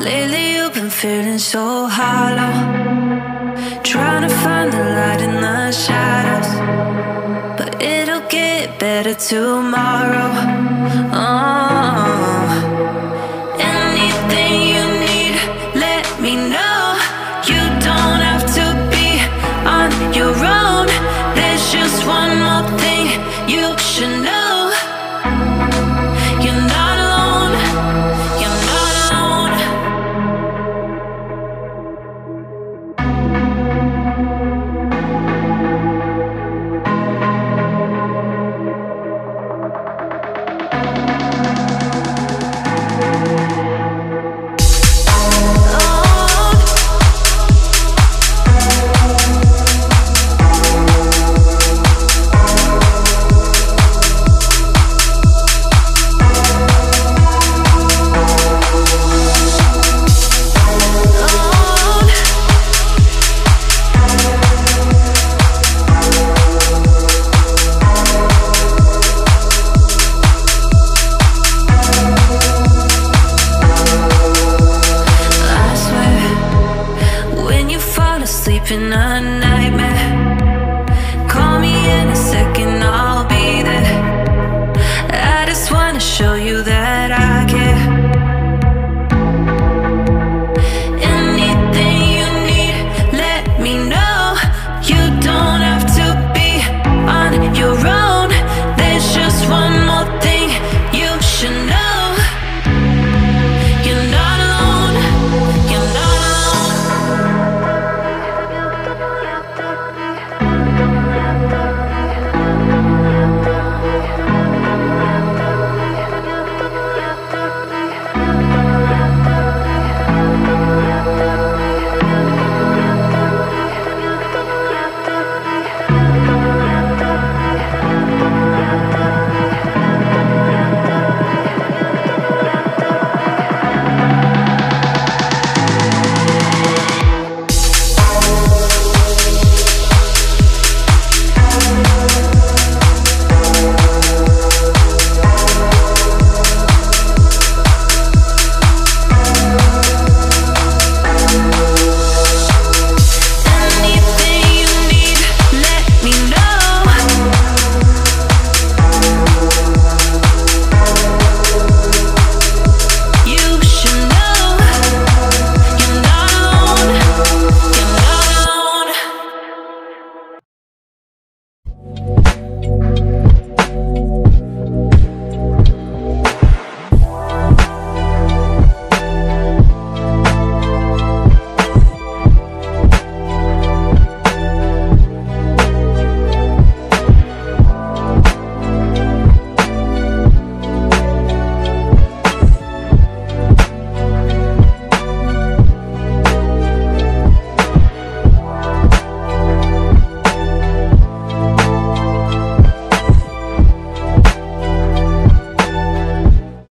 Lately you've been feeling so hollow. Trying to find the light in the shadows. But it'll get better tomorrow. Oh. nothing I